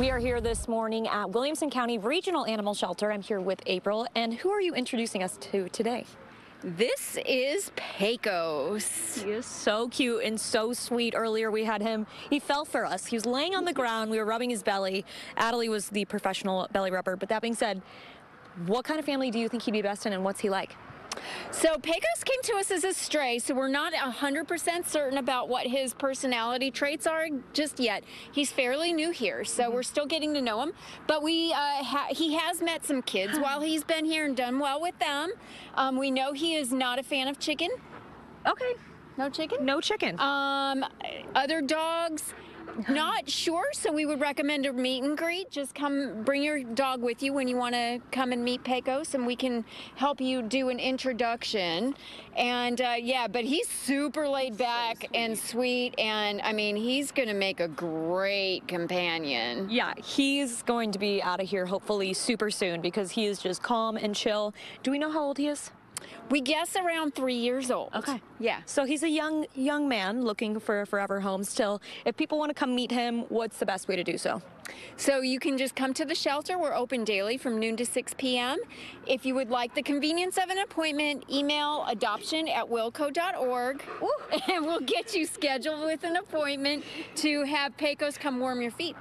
We are here this morning at Williamson County Regional Animal Shelter. I'm here with April. And who are you introducing us to today? This is Pecos. He is so cute and so sweet. Earlier we had him, he fell for us. He was laying on the ground. We were rubbing his belly. Adelie was the professional belly rubber. But that being said, what kind of family do you think he'd be best in and what's he like? So Pecos came to us as a stray, so we're not 100% certain about what his personality traits are just yet. He's fairly new here, so mm-hmm. we're still getting to know him. But we uh, ha- he has met some kids while he's been here and done well with them. Um, we know he is not a fan of chicken. Okay. No chicken? No chicken. Um, other dogs not sure, so we would recommend a meet and greet. Just come, bring your dog with you when you want to come and meet Pecos, and we can help you do an introduction. And uh, yeah, but he's super laid back so and sweet, and I mean, he's going to make a great companion. Yeah, he's going to be out of here hopefully super soon because he is just calm and chill. Do we know how old he is? We guess around three years old. Okay. Yeah. So he's a young young man looking for a forever home still. If people want to come meet him, what's the best way to do so? So you can just come to the shelter. We're open daily from noon to 6 p.m. If you would like the convenience of an appointment, email adoption at wilco.org and we'll get you scheduled with an appointment to have Pecos come warm your feet.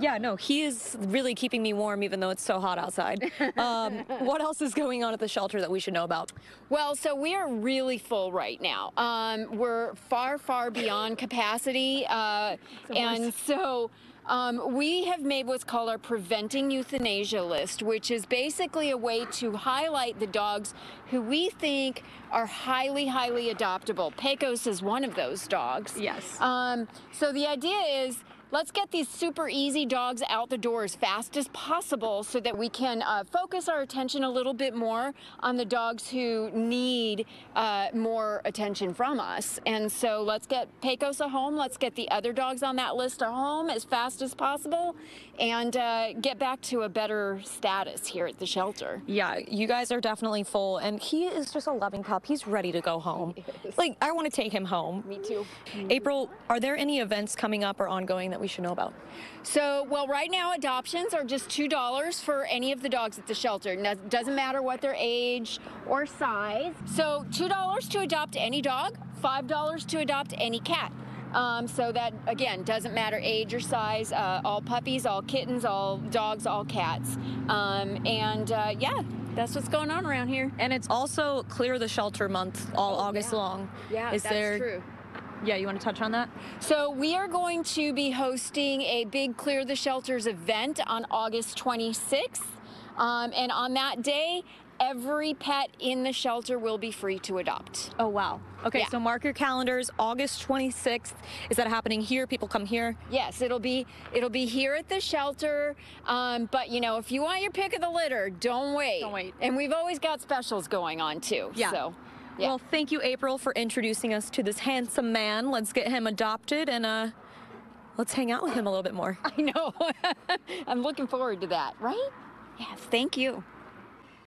Yeah, no, he is really keeping me warm even though it's so hot outside. Um, what else is going on at the shelter that we should know about? Well, so we are really full right now. Um, we're far, far beyond capacity. Uh, and so um, we have made what's called our Preventing Euthanasia list, which is basically a way to highlight the dogs who we think are highly, highly adoptable. Pecos is one of those dogs. Yes. Um, so the idea is Let's get these super easy dogs out the door as fast as possible so that we can uh, focus our attention a little bit more on the dogs who need uh, more attention from us. And so let's get Pecos a home. Let's get the other dogs on that list a home as fast as possible and uh, get back to a better status here at the shelter. Yeah, you guys are definitely full. And he is just a loving pup. He's ready to go home. Like, I want to take him home. Me too. April, are there any events coming up or ongoing that that we should know about? So, well, right now adoptions are just $2 for any of the dogs at the shelter. Now, it doesn't matter what their age or size. So, $2 to adopt any dog, $5 to adopt any cat. Um, so that again doesn't matter age or size. Uh, all puppies, all kittens, all dogs, all cats. Um, and uh, yeah, that's what's going on around here. And it's also Clear the Shelter Month all oh, August yeah. long. Yeah, Is that's there, true. Yeah, you want to touch on that? So we are going to be hosting a big Clear the Shelters event on August 26th. Um, and on that day, every pet in the shelter will be free to adopt. Oh, wow. Okay, yeah. so mark your calendars. August 26th. Is that happening here? People come here? Yes, it'll be it'll be here at the shelter. Um, but you know, if you want your pick of the litter, don't wait. Don't wait. And we've always got specials going on too. Yeah. So. Yeah. Well, thank you, April, for introducing us to this handsome man. Let's get him adopted and uh, let's hang out with him a little bit more. I know. I'm looking forward to that, right? Yes, thank you.